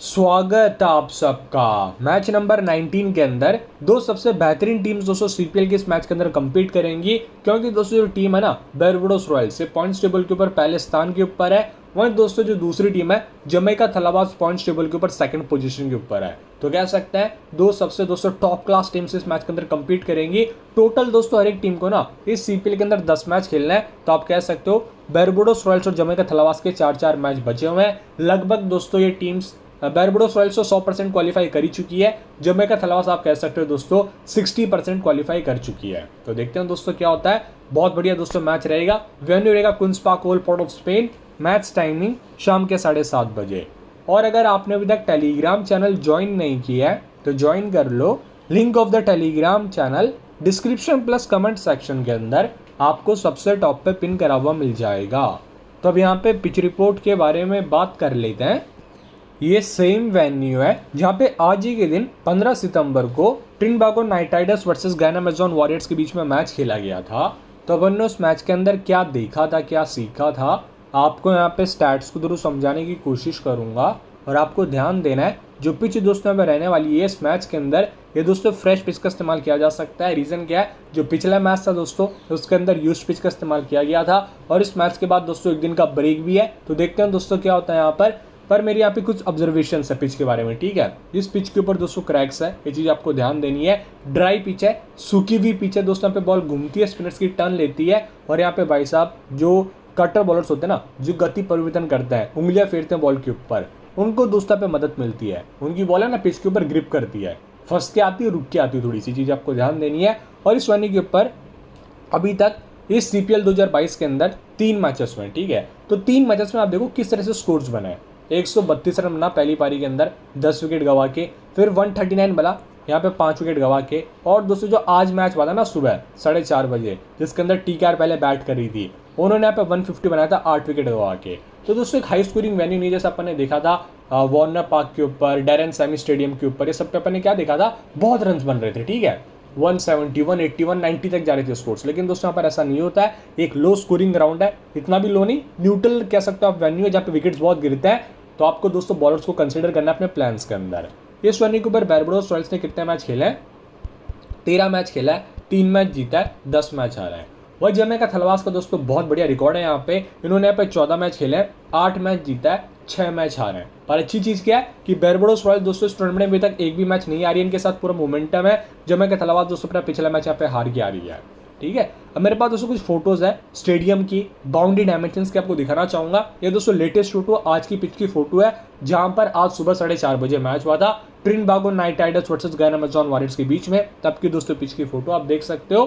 स्वागत आप सबका। मैच नंबर 19 के अंदर दो सबसे बेहतरीन टीम्स दोस्तों सीपीएल के इस मैच के अंदर compete करेंगी, क्योंकि दोस्तों जो टीम है ना बेरबुडोस रॉयल्स से पॉइंट्स टेबल के ऊपर, पहले स्थान के ऊपर है। वहीं दोस्तों जो दूसरी टीम है जमैका थलाबाज पॉइंट्स टेबल के ऊपर सेकंड पोजीशन के ऊपर है। तो कह सकते हैं, दो सबसे दोस्तों टॉप क्लास टीम्स इस मैच के अंदर compete करेंगी। टोटल दोस्तों हर एक टीम को ना, इस सीपीएल के अंदर दस मैच खेलना है। तो आप कह सकते हो बेरबुडोस रॉयल्स और जमैका थलावास के चार चार मैच बचे हुए हैं। लगभग दोस्तों ये टीम्स बैरबडोस रॉयल्स तो 100 परसेंट क्वालिफाई कर ही चुकी है। जमैका थलावास आप कह सकते हो दोस्तों 60 परसेंट क्वालिफाई कर चुकी है। तो देखते हैं दोस्तों क्या होता है। बहुत बढ़िया दोस्तों मैच रहेगा। वेन्यू रहेगा Queen's park oval port of Spain match timing शाम के साढ़े सात बजे। और अगर आपने अभी तक टेलीग्राम चैनल ज्वाइन नहीं किया है तो ज्वाइन कर लो। Link of the Telegram channel description plus comment section के अंदर आपको सबसे टॉप पे पिन करा हुआ मिल जाएगा। तो अब यहाँ पे पिच रिपोर्ट के बारे में बात कर लेते हैं। ये सेम वेन्यू है, जहाँ पे आज ही के दिन 15 सितंबर को Trinbago knight riders versus Guyana warriors के बीच में मैच खेला गया था। तो अपन ने उस मैच के अंदर क्या देखा था, क्या सीखा था, आपको यहाँ पे स्टैट्स को थ्रू समझाने की कोशिश करूँगा। और आपको ध्यान देना है, जो पिच दोस्तों में रहने वाली है, इस मैच के अंदर, ये दोस्तों फ्रेश पिच का इस्तेमाल किया जा सकता है। रीज़न क्या है? जो पिछला मैच था दोस्तों, उसके अंदर यूज़ पिच का इस्तेमाल किया गया था। और इस मैच के बाद दोस्तों एक दिन का ब्रेक भी है। तो देखते हैं दोस्तों क्या होता है यहाँ पर। पर मेरी यहाँ पे कुछ ऑब्जर्वेशन है पिच के बारे में, ठीक है? इस पिच के ऊपर दोस्तों क्रैक्स है, ये चीज़ आपको ध्यान देनी है। ड्राई पिच है, सूखी हुई पिच है दोस्तों, यहाँ पे बॉल घूमती है स्पिनर्स की टर्न लेती है, और यहाँ पे भाई साहब जो कटर बॉलर्स होते हैं ना, जो गति परिवर्तन करते हैं, उंगलियाँ फेरते हैं बॉल के ऊपर, उनको दोस्तों पे मदद मिलती है। उनकी बॉल है ना पिच के ऊपर ग्रिप करती है। फंस के आती है रुक के आती है थोड़ी सी चीज़ आपको ध्यान देनी है। और इस वनी के ऊपर अभी तक इस सी पी के अंदर तीन मैचेस हुए ठीक है? तो तीन मैचेस में आप देखो किस तरह से स्कोर्स बनाए 132 रन बना पहली पारी के अंदर 10 विकेट गवा के फिर 139 बना यहाँ पे पाँच विकेट गवा के और दोस्तों जो आज मैच हुआ था ना सुबह साढ़े चार बजे जिसके अंदर टी पहले बैट कर रही थी उन्होंने यहाँ पे 150 बनाया था आठ विकेट गवा के। तो दोस्तों एक हाई स्कोरिंग वेन्यू नहीं जैसा अपन ने देखा था वार्नर पार्क के ऊपर डेरन सेमी स्टेडियम के ऊपर ये सब पे अपन ने क्या देखा था बहुत रन बन रहे थे ठीक है? 170, 180, 190 तक जा रहे थे स्कोर्स लेकिन दोस्तों यहाँ पर ऐसा नहीं होता है एक लो स्कोरिंग ग्राउंड है इतना भी लो नहीं न्यूट्रल कह सकते हो आप वेन्यू है जहाँ पे विकेट्स बहुत गिरते हैं तो आपको दोस्तों बॉलर्स को कंसिडर करना अपने प्लान्स के अंदर। इस वर्नी के ऊपर बैरबडोस रॉयल्स ने कितने मैच खेले हैं? तेरह मैच खेला है, तीन मैच जीता है, दस मैच हारा है। वह जमे का थलवास का दोस्तों बहुत बढ़िया रिकॉर्ड है यहाँ पे। इन्होंने यहाँ पे चौदह मैच खेले हैं, आठ मैच जीता है, छह मैच हारे हैं। पर अच्छी चीज़ क्या है कि बेरबडोस रॉयल दोस्तों इस टूर्नामेंट में अभी तक एक भी मैच नहीं आ रही है इनके साथ पूरा मोमेंटम है। जमे का थलवास दोस्तों अपना पिछला मैच यहाँ पे हार के आ रही है। ठीक है? अब मेरे पास दोस्तों कुछ फ़ोटोज़ है स्टेडियम की बाउंड्री डायमेंशन की आपको दिखाना चाहूँगा। ये दोस्तों लेटेस्ट फ़ोटो आज की पिच की फ़ोटो है, जहाँ पर आज सुबह साढ़े चार बजे मैच हुआ था। Trinbago knight riders versus Guyana Amazon warriors के बीच में। तब की दोस्तों पिच की फ़ोटो आप देख सकते हो।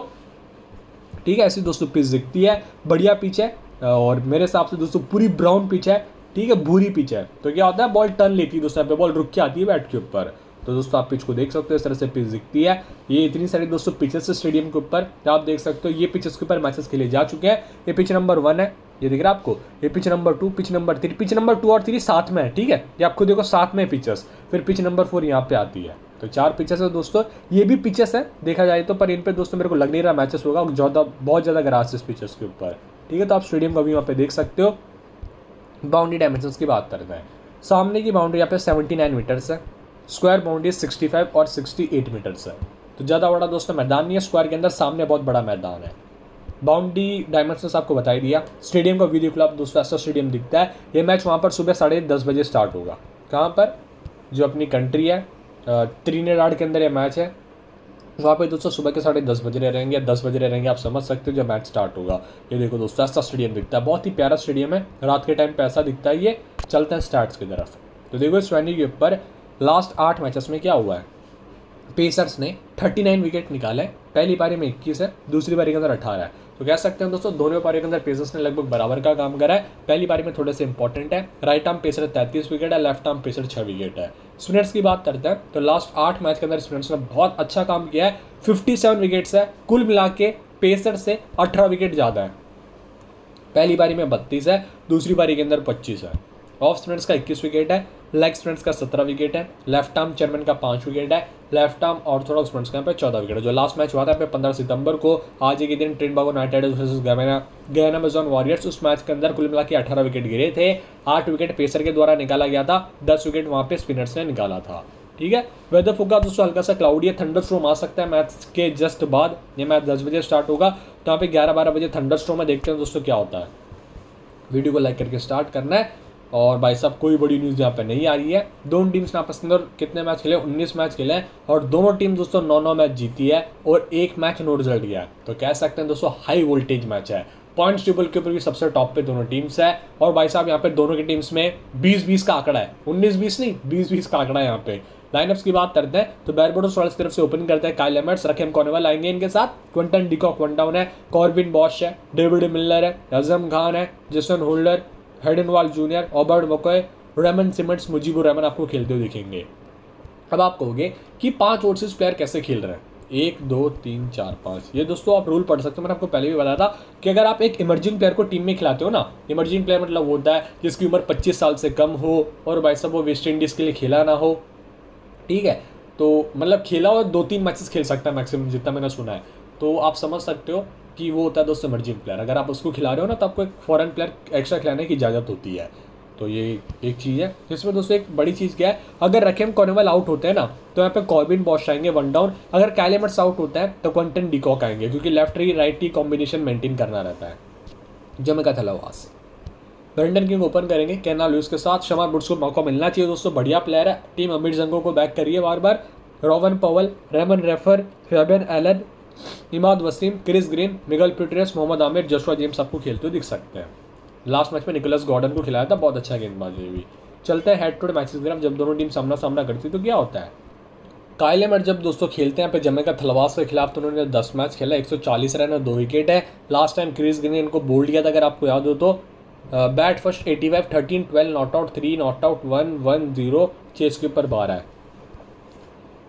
ठीक है, ऐसी दोस्तों पिच दिखती है, बढ़िया पिच है, और मेरे हिसाब से दोस्तों पूरी ब्राउन पिच है, ठीक है, भूरी पिच है। तो क्या होता है बॉल टर्न लेती है दोस्तों बॉल रुक के आती है बैट के ऊपर। तो दोस्तों, आप पिच को देख सकते हो, इस तरह से पिच दिखती है। ये इतनी सारी दोस्तों पिचेस स्टेडियम के ऊपर तो आप देख सकते हो, ये पिचेस के ऊपर मैचेस खेले जा चुके हैं। ये पिच नंबर वन है, ये दिख रहा है आपको? ये pitch number two pitch number three pitch number two और थ्री साथ में है, ठीक है? ये आपको देखो, साथ में पिचेस। फिर पिच नंबर फोर यहाँ पे आती है। तो चार पिचेस है दोस्तों। ये भी पिचेस है, देखा जाए तो पर इन पे दोस्तों मेरे को लग नहीं रहा मैचेस होगा, ज़्यादा, बहुत ज़्यादा ग्रास इस पिचेस के ऊपर। ठीक है तो आप स्टेडियम को भी वहाँ पे देख सकते हो। बाउंड्री डायमेंशन की बात करते हैं। सामने की बाउंड्री यहाँ पे सेवेंटी नाइन मीटर्स है। स्क्वायर बाउंड्री सिक्सटी फाइव और सिक्सटी एट मीटर्स है तो ज़्यादा बड़ा दोस्तों मैदान नहीं है, स्क्वायर के अंदर सामने बहुत बड़ा मैदान है। बाउंड्री डायमेंशंस आपको बताई दिया। स्टेडियम का वीडियो क्लब दोस्तों ऐसा स्टेडियम दिखता है। ये मैच वहाँ पर सुबह साढ़े दस बजे स्टार्ट होगा। कहाँ पर? जो अपनी कंट्री है त्रिनेडाड के अंदर ये मैच है। वहाँ पे दोस्तों सुबह के साढ़े दस बजे रह रहेंगे, दस बजे रह रहेंगे, आप समझ सकते हो जब मैच स्टार्ट होगा। ये देखो दोस्तों, ऐसा स्टेडियम दिखता है। बहुत ही प्यारा स्टेडियम है। रात के टाइम पे ऐसा दिखता है। ये चलते हैं स्टार्ट्स की तरफ़। तो देखो इस वैन्यू के ऊपर लास्ट आठ मैचेस में क्या हुआ है? पेसर्स ने 39 विकेट निकाले, पहली पारी में 21 है, दूसरी पारी के अंदर 18 है। तो कह सकते हैं दोस्तों, दोनों पारी के अंदर पेसर्स ने लगभग बराबर का काम करा है। पहली पारी में थोड़े से इंपॉर्टेंट है। राइट आर्म पेसर तैंतीस विकेट है लेफ़्ट आर्म पेसर छह विकेट है। स्पिनर्स की बात करते हैं तो लास्ट आठ मैच के अंदर स्पिनर्स ने बहुत अच्छा काम किया है। फिफ्टी सेवन विकेट्स है, कुल मिला के पेसर से अठारह विकेट ज़्यादा है। पहली पारी में बत्तीस है, दूसरी पारी के अंदर पच्चीस है। ऑफ़ स्पिनर्स का इक्कीस विकेट है लेग स्प्रिंट्स का सत्रह विकेट है, लेफ़्ट आर्म चेयरमैन का पाँच विकेट है, लेफ़्ट आर्म ऑर्थोडॉक्स स्प्रिंट्स का यहाँ पे चौदह विकेट है। जो लास्ट मैच हुआ था यहाँ पे पंद्रह सितंबर को, आज ही के दिन Trinbago knight riders versus Guyana Guyana Amazon warriors उस मैच के अंदर कुल मिला के अठारह विकेट गिरे थे। आठ विकेट पेसर के द्वारा निकाला गया था, दस विकेट वहाँ पे स्पिनर्स ने निकाला था। ठीक है? वेदर फुका दोस्तों हल्का सा क्लाउडी है थंडर स्ट्रोम आ सकता है मैच के जस्ट बाद। ये मैच दस बजे स्टार्ट होगा। तो यहाँ पे ग्यारह बारह बजे थंडर स्ट्रोम में देखते हैं दोस्तों क्या होता है। वीडियो को लाइक करके स्टार्ट करना है। और भाई साहब, कोई बड़ी न्यूज़ यहाँ पे नहीं आ रही है। दोनों टीम्स ने आपस के अंदर कितने मैच खेले? उन्नीस मैच खेले हैं और दोनों टीम दोस्तों नौ नौ मैच जीती है और एक मैच नो रिज़ल्ट गया है। तो कह सकते हैं दोस्तों हाई वोल्टेज मैच है। पॉइंट्स टेबल के ऊपर भी सबसे टॉप पे दोनों टीम्स है और भाई साहब, यहाँ पे दोनों की टीम्स में 20-20 का आंकड़ा है। 19-20 नहीं 20-20 का आंकड़ा है यहाँ पे। लाइनअप्स की बात करते हैं तो बैरबोडोस रॉयल्स की तरफ़ से ओपनिंग करते हैं। काइल एमर्ट्स रखेम कॉर्नेवल आएँगे इनके साथ। Quinton de Kock one down है। कॉर्बिन बॉश है। डेविड मिलर है। अजम खान है। Jason Holder Hayden Walsh junior Obed McCoy Ramon Simmonds Mujeebur Rahman आपको खेलते हुए दिखेंगे। अब आप कहोगे कि पाँच ओवरसीज प्लेयर कैसे खेल रहे हैं? एक, दो, तीन, चार, पाँच। ये दोस्तों आप रूल पढ़ सकते हो, मैंने आपको पहले भी बताया था कि अगर आप एक इमर्जिंग प्लेयर को टीम में खिलाते हो ना इमर्जिंग प्लेयर मतलब होता है जिसकी उम्र 25 साल से कम हो और भाई साहब वो वेस्ट इंडीज़ के लिए खेला ना हो। ठीक है? तो मतलब खेला और दो तीन मैचेस खेल सकता है मैक्सिमम जितना मैंने सुना है। तो आप समझ सकते हो कि वो होता है दोस्तों इमर्जिंग प्लेयर। अगर आप उसको खिला रहे हो ना तो आपको एक फॉरन प्लेयर एक्स्ट्रा खिलाने की इजाज़त होती है। तो ये एक चीज़ है। जिसमें दोस्तों एक बड़ी चीज़ क्या है, अगर रखेम कॉर्नवल आउट होते हैं ना तो यहाँ पे कॉर्बिन बॉश आएँगे वन डाउन अगर कैलेमर्स आउट होता है तो क्वेंटन डिकॉक आएँगे, क्योंकि लेफ़्ट री राइट की कॉम्बिनेशन मेंटेन करना रहता है। जमे था लवास ब्रेंडन किंग ओपन करेंगे कैना लुइस के साथ शमा बुट्स को मौका मिलना चाहिए दोस्तों, बढ़िया प्लेयर है। टीम अमीर जंगों को बैक करिए बार बार Rovman Powell Raymon Reifer Fabian Allen Imad Wasim, Chris Green, Migael Pretorius Mohammad Amir Joshua James आपको खेलते हुए दिख सकते हैं। लास्ट मैच में निकोलस गॉर्डन को खिलाया था, बहुत अच्छा गेंदबाजी हुई। चलते हैं हेड टू हेड मैचेस की जब दोनों टीम सामना सामना करती तो क्या होता है? कायले मर जब दोस्तों खेलते हैं पे जमे का थलवास के खिलाफ तो उन्होंने दस मैच खेला 140 रन और दो विकेट है। लास्ट टाइम क्रिस ग्रीन इनको बोल्ड किया था, अगर आपको याद हो तो। Bat first eighty five thirteen twelve not out three not out one one zero chase के ऊपर बारह है।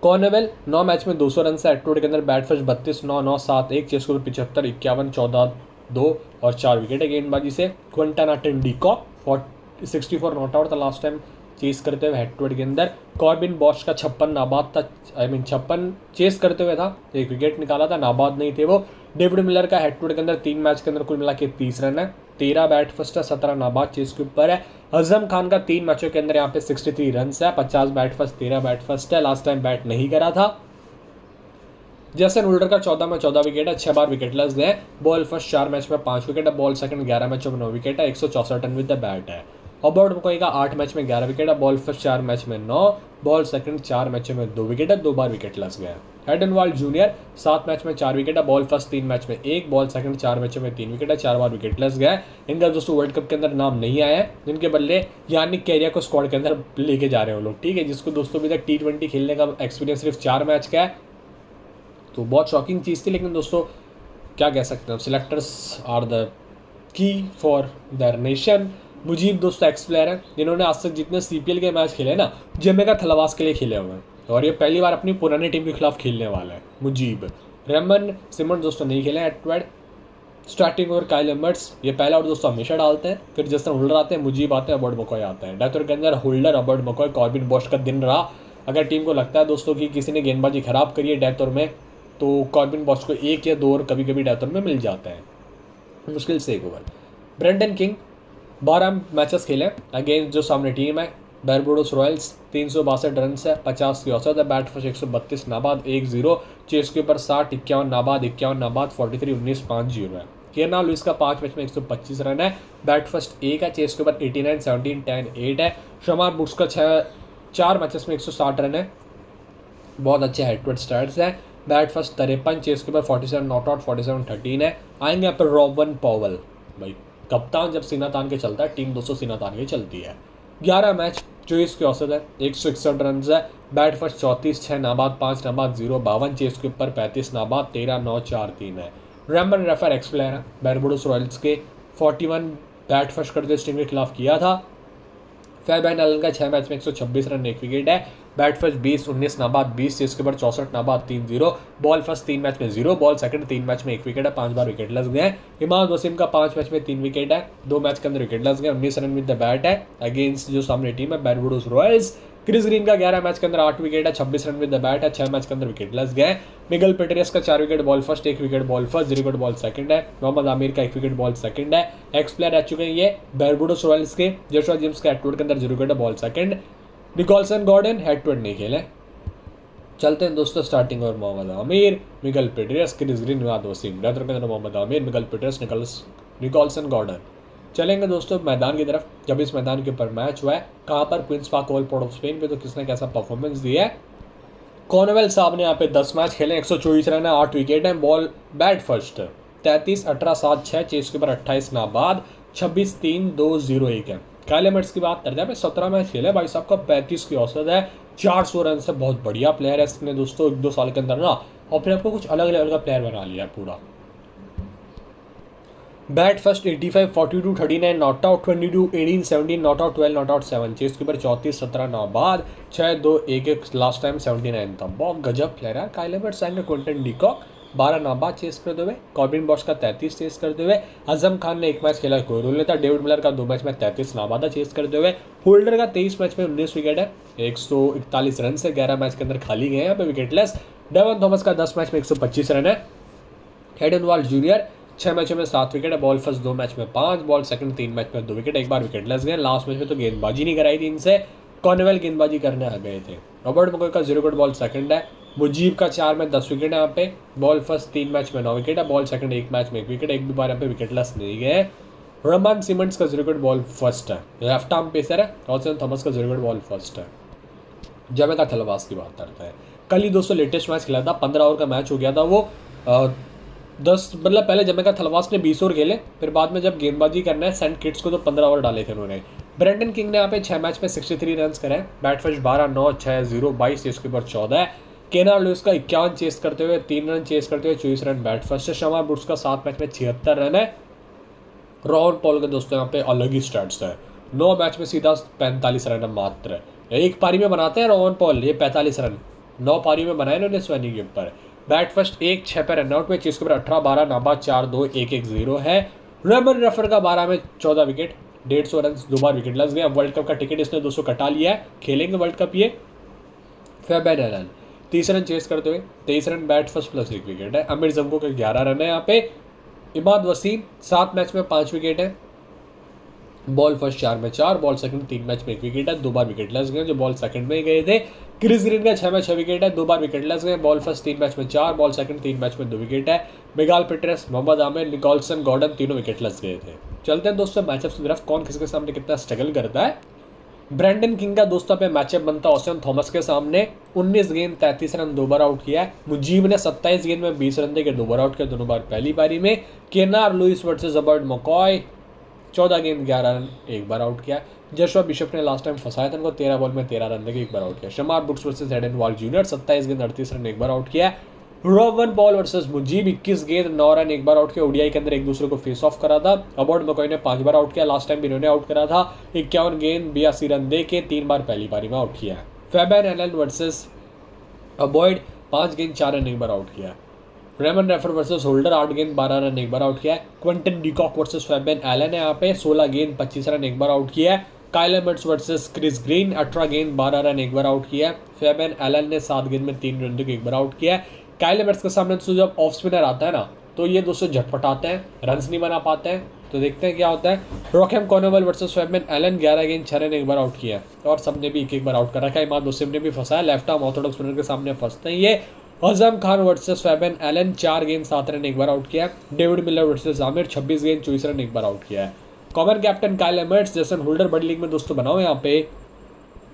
कॉर्नेवेल, नौ मैच में 200 रन से एटोड के अंदर बैट फ़र्स्ट बत्तीस, नौ नौ, सात, एक छः स्कोर पिछहत्तर इक्यावन, चौदह, दो और चार विकेट है गेंदबाजी से Quinton टेंडिको forty sixty four not out था लास्ट टाइम चेस करते हुए टू के अंदर। कॉर्बिन बॉश का छप्पन नाबाद था आई मीन छप्पन चेस करते हुए था, एक विकेट निकाला था, नाबाद नहीं थे वो। डेविड मिलर का हेड टू हेड के अंदर तीन मैच के अंदर कुल मिला के तीस रन है। तेरह बैट फ़र्स्ट है सत्रह नाबाद चेस के ऊपर है। अजम खान का तीन मैचों के अंदर यहाँ पे सिक्सटी थ्री रन है। पचास बैट फ़र्स्ट तेरह बैट फ़र्स्ट है। लास्ट टाइम बैट नहीं करा था। जैसन होल्डर का चौदह में चौदह विकेट है। छह बार विकेट लेस गए बॉल फ़र्स्ट चार मैच में पाँच विकेट है। बॉल सेकंड ग्यारह मैचों में नौ विकेट है। एक सौ चौसठ रन विद द बैट है। ऑबर्ड मुकोई का आठ मैच में ग्यारह विकेट है बॉल फ़र्स्ट चार मैच में नौ। बॉल सेकंड चार मैचों में दो विकेट है दो बार विकेट लस गए। हेडनवाल जूनियर सात मैच में चार विकेट है बॉल फ़र्स्ट तीन मैच में एक। बॉल सेकंड चार मैचों में तीन विकेट है चार बार विकेट लेस गए। इनका दोस्तों वर्ल्ड कप के अंदर नाम नहीं आया है, जिनके बल्ले यानिक कैरिया को स्क्वाड के अंदर लेके जा रहे हैं लोग, ठीक है? जिसको दोस्तों अभी तक टी ट्वेंटी खेलने का एक्सपीरियंस सिर्फ़ चार मैच का है। तो बहुत शॉकिंग चीज़ थी, लेकिन दोस्तों, क्या कह सकते हैं? Selectors are the key for their nation Mujeeb दोस्तों एक्स प्लेयर हैं, जिन्होंने आज तक जितने सी के मैच खेले ना का थलवास के लिए खेले हुए हैं। और ये पहली बार अपनी पुरानी टीम के खिलाफ खेलने वाला है, मुजीब। रेमन सिमन दोस्तों नहीं खेले एटवेड स्टार्टिंग ओवर काइल एमर्ट्स ये पहला और दोस्तों हमेशा डालते हैं। फिर जिस होल्डर आते हैं, मुजीब आते हैं अबर्ड मकोय आते हैं। डेथ के अंदर Holder Obed McCoy Corbin Bosch का दिन रहा। अगर टीम को लगता है दोस्तों कि किसी ने गेंदबाजी खराब करी है डेथ और में तो कॉर्बिन बॉश को एक या दो ओवर कभी कभी डेथ में मिल जाता है। मुश्किल से एक ओवर ब्रेंडन किंग बारह मैचेस खेले अगेंस्ट जो सामने टीम है बैरबोडोस रॉयल्स तीन सौ बासठ रन है, पचास की औसत है। बैट फ़र्स्ट एक सौ बत्तीस, नाबाद एक ज़ीरो। चेस के ऊपर साठ, इक्यावन, नाबाद इक्यावन, नाबाद फोर्टी थ्री उन्नीस, पाँच, ज़ीरो है। केरना लुइस का पाँच मैच में एक सौ पच्चीस रन है। बैट फ़र्स्ट एक है चेस के ऊपर eighty nine seventeen ten eight है। शमार बुक्स का छः चार मैचेस में एक सौ साठ रन है। बहुत अच्छे हेड टू स्टार्ट है। बैट फ़र्स्ट तिरपन चेस के ऊपर forty seven not out forty seven thirteen है। आएँगे यहाँ पर रॉबन पॉवल भाई। कप्तान जब सीना तान के चलता है, टीम दोस्तों सीना तान के चलती है। ग्यारह मैच, चौबीस की औसत है, एक सौ इकसठ रन है बैट फ़र्स्ट चौंतीस छः नाबाद, पाँच नाबाद ज़ीरो बावन चेस के ऊपर पैंतीस नाबाद, तेरह, नौ, चार, तीन है। रेमन रेफर एक्स प्लेयर है बैरबोडोस रॉयल्स के फोर्टी वन बैट फ़र्स्ट करते इस टीम के खिलाफ किया था। फैबैन एलन का छः मैच में 126 रन एक विकेट है। बैट फ़र्स्ट बीस, उन्नीस नाबाद, बीस, इसके बाद चौसठ नाबाद, तीन ज़ीरो। बॉल फ़र्स्ट तीन मैच में ज़ीरो, बॉल सेकंड तीन मैच में एक विकेट है, पाँच बार विकेट लग गए हैं। इमाद वसीम का पाँच मैच में तीन विकेट है, दो मैच के अंदर विकेट लग गए उन्नीस रन विद द बैट है अगेंस्ट जो सामने टीम है बैरवुडोस रॉयल्स क्रिस ग्रीन का ग्यारह मैच के अंदर आठ विकेट है, छब्बीस रन विद द बैट है, छह मैच के अंदर विकेट लग गए मिगल पेटरियस का चार विकेट, बॉल फ़र्स्ट, एक wicket, ball first, zero wicket, ball second है। मोहम्मद आमिर का एक विकेट, बॉल सेकंड है। एक्स प्लेयर रह चुके हैं ये बैरबुडोस रॉयल्स के जोशुआ जिम्स का एटवुड के अंदर zero wicket, ball second. Nicholson Gordon head to head नहीं खेले। चलते हैं दोस्तों स्टार्टिंग और Mohammad Amir. Migael Pretorius Chris Green विवाद वसीम के Mohammad Amir Migael Pretorius Nicholas Nicholson Gordon चलेंगे दोस्तों मैदान की तरफ़। जब इस मैदान के ऊपर मैच हुआ है, कहाँ पर? Queen's Park Oval Port of Spain पे। तो किसने कैसा परफॉर्मेंस दिया है? कॉर्नवेल साहब ने यहाँ पे दस मैच खेले, एक सौ चौबीस रन है, आठ विकेट हैं बॉल बैट फ़र्स्ट तैंतीस, अठारह, सात छः चेस के ऊपर अट्ठाईस नाबाद, छब्बीस, तीन, दो, ज़ीरो, एक है। कालेमेट्स की बात करते हैं, भाई सत्रह मैच खेले, भाई साहब का पैंतीस की औसत है, चार सौ रन से बहुत बढ़िया प्लेयर है इसने दोस्तों, एक दो साल के अंदर ना, और फिर आपको कुछ अलग लेवल का प्लेयर बना लिया पूरा। Bat first 85 42 39 not out 22 18 17 not out 12 not out 7 chase के ऊपर चौंतीस, सत्रह, नौ बाद छः दो, एक एक लास्ट टाइम 79 था। बहुत गजब प्लेयर है काइलेबर्ट आएँगे क्विंटन डीकॉक बारह नाबाद चेस करते हुए कॉर्बिन बॉश का तैंतीस चेस करते हुए अजम खान ने एक मैच खेला कोई रोल नहीं था डेविड मिलर का दो मैच में तैंतीस नाबादा चेस करते हुए होल्डर का तेईस मैच में उन्नीस विकेट है, एक सौ इकतालीस रन से ग्यारह मैच के अंदर खाली गए यहाँ पे विकेटलेस डेवन थॉमस का दस मैच में एक सौ पच्चीस रन है हेड एंड वाल जूनियर छह मैचों में सात विकेट है बॉल फ़र्स्ट दो मैच में पाँच बॉल सेकंड तीन मैच में दो विकेट एक बार विकेट लेस गए लास्ट मैच में तो गेंदबाजी नहीं कराई थी इनसे कॉर्नवेल गेंदबाजी करने आ गए थे रॉबर्ट मकोई का ज़ीरो विकेट बॉल सेकंड है मुजीब का चार में दस विकेट है यहाँ पे। बॉल फ़र्स्ट तीन मैच में नौ विकेट है बॉल सेकंड एक मैच में एक विकेट एक भी बार यहाँ पे विकेट लेस नहीं गए रमान सीमेंट्स का ज़ीरो बॉल फ़र्स्ट है। लेफ़्ट आर्म पेसर है रॉसन थॉमस का ज़ीरो बॉल फ़र्स्ट है। जमेका थलवास की बात करते हैं। कल ही दोस्तों लेटेस्ट मैच खेला था, पंद्रह ओवर का मैच हो गया था वो। दस मतलब पहले जमेका थलवास ने बीस ओवर खेले, फिर बाद में जब गेंदबाजी करना है सेंट किट्स को तो पंद्रह ओवर डाले थे उन्होंने। ब्रेंडन किंग ने यहाँ पे छः मैच में सिक्सटी थ्री रन करे बैट फ़र्स्ट बारह, नौ छः ज़ीरो बाईस, इसके ऊपर चौदह केनार लुइस का इक्यावन चेस करते हुए, तीन रन चेस करते हुए चौबीस run bat first Shamarh Brooks का सात मैच में छिहत्तर रन है। रॉन पॉल के दोस्तों यहाँ पे अलग ही स्टैट्स है। नौ मैच में सीधा पैंतालीस रन मात्र। एक पारी में बनाते हैं रॉन पॉल, ये पैंतालीस रन नौ पारी में बनाए उन्होंने स्वैनी के ऊपर बैट फ़र्स्ट एक छः पे रनआउट में चीज़ के ऊपर अठारह, बारह नाबाद चार, दो, एक एक ज़ीरो है। रेमन रेफर का बारह में चौदह विकेट डेढ़ सौ रन दो बार विकेट लग गया वर्ल्ड कप का टिकट इसने दो सौ कटा लिया है। खेलेंगे वर्ल्ड कप ये। फेबेन रन तीस रन चेस करते हुए, तेईस रन बैट फ़र्स्ट प्लस एक विकेट है। अमीर जमको के ग्यारह रन है यहाँ पे। इमाद वसीम, सात मैच में पाँच विकेट है। बॉल फ़र्स्ट चार में चार बॉल सेकंड तीन मैच में एक विकेट है। दो बार विकेट लेस गए जो बॉल सेकंड में ही गए थे। क्रिस ग्रीन का छह में छह विकेट है, दो बार विकेट लेस गए। बॉल फ़र्स्ट तीन मैच में चार बॉल सेकंड तीन मैच में दो विकेट है। Migael Pretorius Mohammad Amir Nicholson Gordon तीनों विकेट लेस गए थे। चलते हैं दोस्तों मैचअप की तरफ़। कौन किसके सामने कितना स्ट्रगल करता है? ब्रैंडन किंग का दोस्तों पे मैचअप बनता ऑस्टिन थॉमस के सामने। 19 गेंद 33 रन, दो बार आउट किया है। मुजीब ने 27 गेंद में 20 रन देकर दो बार आउट किया दोनों बार पहली बारी में। केनार लुइस वर्सेस अबर्ड मकॉय, चौदह गेंद, ग्यारह रन, एक बार आउट किया जशवा बिशप ने लास्ट टाइम फंसाया था उनको तेरह बॉल में तेरह रन देकर एक बार आउट किया Shamarh Brooks versus Hayden Walsh junior, सत्ताईस गेंद, अड़तीस रन, एक बार आउट किया रोवन बॉल वर्सेस मुजीब, इक्कीस गेंद, नौ रन, एक बार आउट किया, ओडियाई के अंदर एक दूसरे को फेस ऑफ़ करा था। अबॉर्ड मकोई ने पाँच बार आउट किया लास्ट टाइम इन्होंने आउट करा था। इक्यावन गेंद, बयासी रन दे के तीन बार पहली बारी में आउट किया फेबैन एलन वर्सेस अबॉइड पाँच गेंद, चार रन, एक बार आउट किया रेमन रेफर वर्सेस होल्डर, आठ गेंद, बारह रन, एक बार आउट किया है। Quinton de Kock versus Fabian Allen है यहाँ पे, सोलह गेंद, पच्चीस रन, एक बार आउट किया है। काइलेमेट्स वर्सेस क्रिस ग्रीन, अठारह गेंद, बारह रन, एक बार आउट किया है। फेबेन एलन ने सात गेंद में तीन रन एक बार आउट किया है। काइलेमेट्स के सामने दोस्तों जब ऑफ़ स्पिनर आता है ना तो ये दोस्तों झटपटाते हैं रन नहीं बना पाते हैं। तो देखते हैं क्या होता है। Rahkeem Cornwall versus Fabian Allen ग्यारह गेंद छह रन एक बार आउट किया और सबने भी एक एक बार आउट कर रखा है इमाद वसीम ने भी फंसाया। लेफ़्ट आर्म ऑर्थोडॉक्स स्पिनर के सामने फंसते हैं। ये अजम खान वर्सेस फेबेन एलन चार गेंद सात रन एक बार आउट किया डेविड मिलर वर्सेस आमिर छब्बीस गेंद चौबीस रन एक बार आउट किया है। Common captain Kyle एमर्ट्स Jason Holder बड़ी लीग में दोस्तों बनाओ यहाँ पे।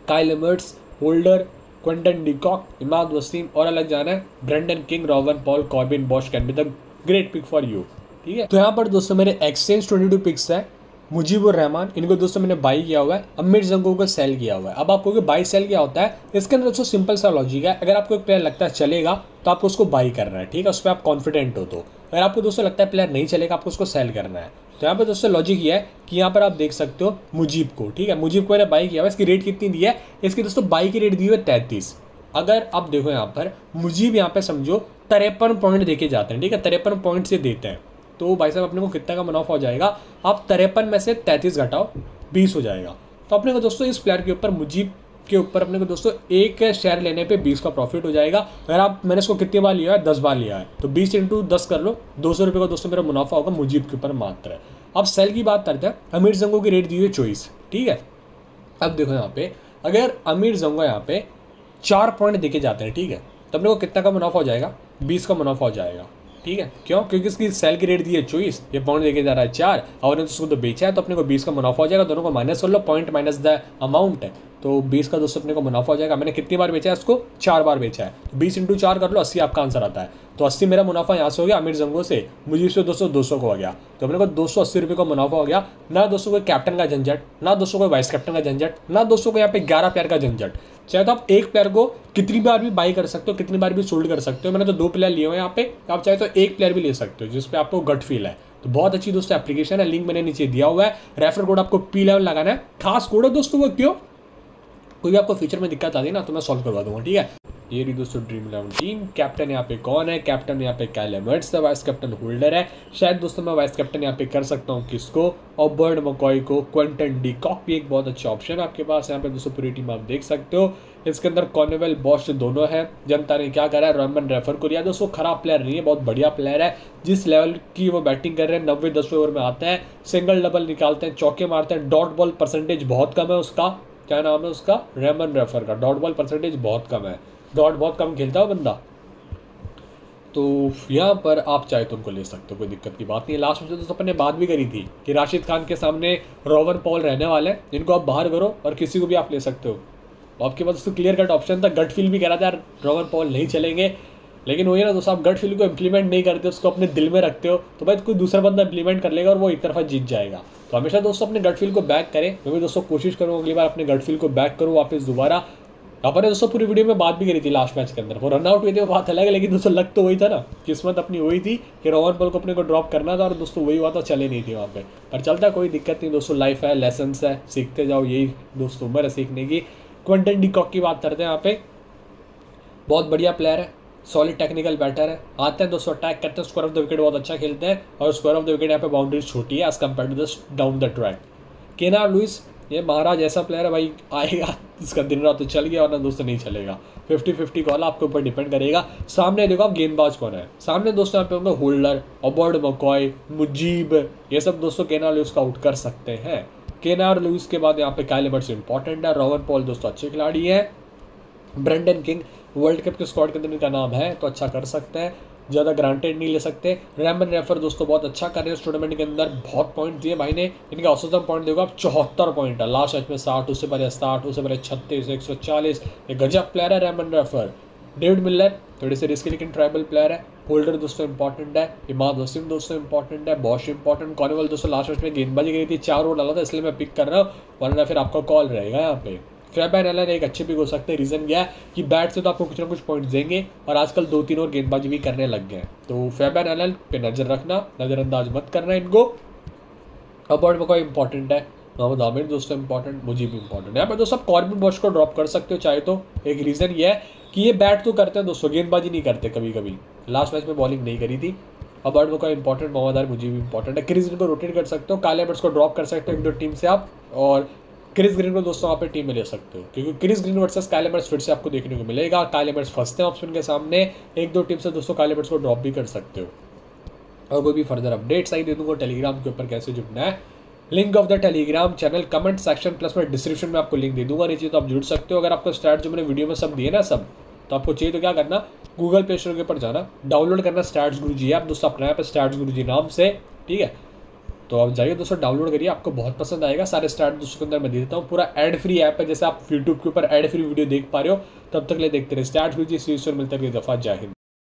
Kyle Mayers Holder Quinton de Kock Imad Wasim और अलग जाना है Brendon King Rovman Powell Corbin Bosch can be the great pick for you ठीक है? तो यहाँ पर दोस्तों मेरे एक्सचेंज ट्वेंटी टू पिक्स है मुजीबुर रहमान, इनको दोस्तों मैंने बाई किया हुआ है, अमीर जंगों को सेल किया हुआ है। अब आपको बाई सेल क्या होता है, इसके अंदर दोस्तों सिंपल सा लॉजिक है, अगर आपको एक प्लेयर लगता है चलेगा तो आपको उसको बाई करना है, ठीक है? उस पर आप कॉन्फिडेंट हो तो। अगर आपको दोस्तों लगता है प्लेयर नहीं चलेगा, आपको उसको सेल करना है। तो यहाँ पर दोस्तों लॉजिक ये है कि यहाँ पर आप देख सकते हो मुजीब को, ठीक है? मुजीब को मैंने बाई किया इसकी रेट कितनी दी है? इसकी दोस्तों बाई की रेट दी हुई है तैंतीस। अगर आप देखो यहाँ पर, मुजीब यहाँ पर समझो तिरपन पॉइंट देखे जाते हैं, ठीक है? तिरपन पॉइंट से देते हैं। तो भाई साहब, अपने को कितना का मुनाफा हो जाएगा? आप तिरपन में से तैंतीस घटाओ, बीस हो जाएगा। तो अपने को दोस्तों इस प्लेयर के ऊपर मुजीब के ऊपर अपने को दोस्तों एक शेयर लेने पे बीस का प्रॉफिट हो जाएगा। अगर आप, मैंने इसको कितनी बार लिया है? दस बार लिया है। तो बीस इंटू दस कर लो। दो सौ रुपये का दोस्तों मेरा मुनाफा होगा मुजीब के ऊपर मात्र। अब सेल की बात करते हैं। अमीर जंगो की रेट दी हुई चौबीस। ठीक है? अब देखो यहाँ पे, अगर अमीर जंगो यहाँ पे चार पॉइंट देखे जाते हैं, ठीक है? तो अपने को कितना का मुनाफा हो जाएगा? बीस का मुनाफा हो जाएगा। ठीक है? क्यों? क्योंकि इसकी सेल की रेट दी है चौबीस। ये पॉइंट देखे जा रहा है चार। और उसको तो बेचा है तो अपने को बीस का मुनाफा हो जाएगा। दोनों को माइनस कर लो। पॉइंट माइनस द अमाउंट है। तो बीस का दोस्तों अपने को मुनाफा हो जाएगा। मैंने कितनी बार बेचा है? इसको चार बार बेचा है। तो बीस इंटू चार कर लो, अस्सी आपका आंसर आता है। तो अस्सी मेरा मुनाफा यहाँ से हो गया, अमीर जंगों से। मुझे इससे दोस्तों दो सौ को हो गया। तो अपने को दो सौ अस्सी रुपये का मुनाफा हो गया। ना दोस्तों को कैप्टन का झंझट, ना दोस्तों को वाइस कैप्टन का झंझट, ना दोस्तों को यहाँ पे ग्यारह प्लेयर का झंझट। चाहे तो आप एक प्लेयर को कितनी बार भी बाई कर सकते हो, कितनी बार भी सोल्ड कर सकते हो। मैंने तो दो प्लेयर लिए हुए यहाँ पे। आप चाहे तो एक प्लेयर भी ले सकते हो, जिसपे आपको गट फील है। तो बहुत अच्छी दोस्तों एप्लीकेशन है। लिंक मैंने नीचे दिया हुआ है। रेफर कोड आपको पी लेवल लगाना है। खास कोड है दोस्तों वो, क्यों? कोई भी आपको फ्यूचर में दिक्कत आती है ना तो मैं सॉल्व करवा दूँगा, ठीक है? ये रही दोस्तों ड्रीम इलेवन टीम कैप्टन यहाँ पे कौन है? कैप्टन यहाँ पे कैलेमर्ट्स है वाइस कैप्टन होल्डर है. शायद दोस्तों मैं वाइस कैप्टन यहाँ पे कर सकता हूँ किसको? और बर्ड मकॉय को. क्वेंटन डी कॉक भी एक बहुत अच्छा ऑप्शन है आपके पास. यहाँ पे दोस्तों पूरी टीम आप देख सकते हो. इसके अंदर कॉर्नेवेल बॉश दोनों है. जनता ने क्या करा है? रोमन रेफर को लिया दोस्तों, खराब प्लेयर नहीं है, बहुत बढ़िया प्लेयर है. जिस लेवल की वो बैटिंग कर रहे हैं, नब्बे, दसवें ओवर में आते हैं. सिंगल डबल निकालते हैं, चौके मारते हैं. डॉट बॉल परसेंटेज बहुत कम है उसका. क्या नाम है उसका? रेमन रेफर का। डॉट बॉल परसेंटेज बहुत कम है। डॉट बहुत कम खेलता है बंदा। तो यहाँ पर आप चाहे तो उनको ले सकते हो, कोई दिक्कत की बात नहीं है। लास्ट में तो अपन ने बात भी करी थी कि राशिद खान के सामने रोवन पॉल रहने वाले हैं। जिनको आप बाहर करो और किसी को भी आप ले सकते हो। आपके पास उसको क्लियर कट ऑप्शन था। गट फील भी कह रहा था, यार रोवन पॉल नहीं चलेंगे। लेकिन वही ना दोस्तों, आप गट फील को इम्प्लीमेंट नहीं करते, उसको अपने दिल में रखते हो तो भाई कोई दूसरा बंदा इम्प्लीमेंट कर लेगा और वो एक तरफा जीत जाएगा। तो हमेशा दोस्तों अपने गट फील को बैक करें। मैं भी दोस्तों कोशिश करूँ अगली बार अपने गट फील को बैक करूँ वापस दोबारा। अपन ने दोस्तों पूरी वीडियो में बात भी करी थी लास्ट मैच के अंदर। वो रन आउट हुई थी, वो बात अलग है, लेकिन दोस्तों लग तो वही था ना। किस्मत अपनी वही थी कि रोहन पॉल को अपने को ड्रॉप करना था और दोस्तों वही हुआ था, चले नहीं थे वहाँ पे। पर चलता कोई दिक्कत नहीं, दोस्तों लाइफ है लेसन है, सीखते जाओ, यही दोस्तों उम्र है सीखने की। क्वेंटन डिकॉक की बात करते हैं यहाँ पे। बहुत बढ़िया प्लेयर है। सॉलिड टेक्निकल बैटर है। आते हैं दोस्तों अटैक करते हैं स्क्वायर ऑफ़ द विकेट बहुत अच्छा खेलते हैं और स्क्वायर ऑफ़ द विकेट यहाँ पे बाउंड्री छोटी है as compare to dust down the track Kennar Lewis, ये महाराज ऐसा प्लेयर है भाई, आएगा, इसका दिन रात तो चल गया और ना दोस्तों नहीं चलेगा। फिफ्टी फिफ्टी कॉल आपके ऊपर डिपेंड करेगा। सामने देखो आप गेंदबाज कौन है। सामने दोस्तों यहाँ पे होंगे होल्डर अबर्ड मकॉय मुजीब ये सब दोस्तों केना लुइस का आउट कर सकते हैं। केनार लुइस के बाद यहाँ पे काइलेबर्ट्स इंपॉर्टेंट है। रोवन पॉल दोस्तों अच्छे खिलाड़ी हैं। ब्रेंडन किंग वर्ल्ड कप के स्क्वाड के अंदर इनका नाम है तो अच्छा कर सकते हैं। ज़्यादा ग्रांटेड नहीं ले सकते। रैमन रेफर दोस्तों, बहुत अच्छा कर रहे हैं इस टूर्नामेंट के अंदर। बहुत पॉइंट दिए भाई ने। इनका औसतम पॉइंट देखो आप, चौहत्तर पॉइंट है। लास्ट मैच में साठ, उससे पहले साठ, उससे पहले छत्तीस, एक सौ चालीस। एक गजब प्लेयर है रैमन रेफर डेविड मिलर थोड़ी सी रिस्की लेकिन ट्राइबल प्लेयर है। होल्डर दोस्तों इंपॉर्टेंट है। इमाद वसीम दोस्तों इंपॉर्टेंट है। बॉश इंपॉर्टेंट कॉर्निवल दोस्तों लास्ट मैच में गेंदबाजी गई थी। चार ओवर डाला था, इसलिए मैं पिक कर रहा हूँ। वरना फिर आपका कॉल रहेगा यहाँ पे। फैबैन एलन एक अच्छे पिक हो सकते हैं। रीज़न क्या है कि बैट से तो आपको कुछ ना कुछ पॉइंट्स देंगे और आजकल दो तीन और गेंदबाजी भी करने लग गए हैं। तो फैबैन एलन पे नज़र रखना, नज़रअंदाज मत करना इनको। अबॉर्ड कोई इंपॉर्टेंट है। मोहम्मद आमिर दोस्तों इंपॉर्टेंट मुझे भी इंपॉर्टेंट है। पर दोस्तों आप कॉर्बिन बॉश को ड्रॉप कर सकते हो, चाहे तो। एक रीज़न ये है कि ये बैट तो करते हैं दोस्तों, गेंदबाजी नहीं करते कभी कभी लास्ट मैच में बॉलिंग नहीं करी थी। अबॉर्ड में कोई इंपॉर्टेंट मोहम्मद आर मुझे भी इंपॉर्टेंट है। क्रिज को रोटेट कर सकते हो काले बर्ड्स को ड्रॉप कर सकते हो एक दो टीम से आप। और क्रिस ग्रीन को दोस्तों आप टीम में ले सकते हो, क्योंकि क्रिस ग्रीन वर्सेस कालेबर्स फिर से आपको देखने को मिलेगा। कालेबर्स फ़र्स्ट ऑप्शन के सामने, एक दो टीम से दोस्तों कालेबर्स को ड्रॉप भी कर सकते हो। और कोई भी फर्दर अपडेट्स आई दे दूँगा टेलीग्राम के ऊपर कैसे जुड़ना है। Link of the Telegram channel comment section plus मैं डिस्क्रिप्शन में आपको लिंक दे दूँगा। नीचे तो आप जुड़ सकते हो। अगर आपको स्टार्ट जो मैंने वीडियो में सब दिए ना सब तो आपको चाहिए तो क्या करना गूगल प्ले स्टोर के ऊपर जाना डाउनलोड करना स्टार्ट गुरु जी आप दोस्तों अपना ऐप स्टार्ट गुरु जी नाम से, ठीक है? तो आप जाइए दोस्तों डाउनलोड करिए, आपको बहुत पसंद आएगा। सारे स्टार्ट दोस्तों के अंदर मैं दे देता हूँ। पूरा एड फ्री ऐप है, जैसे आप यूट्यूब के ऊपर एड फ्री वीडियो देख पा रहे हो, तब तक ले देखते रहे स्टार्ट कीजिए सीरीज़ मिलता है। दफ़ा, जय हिंद।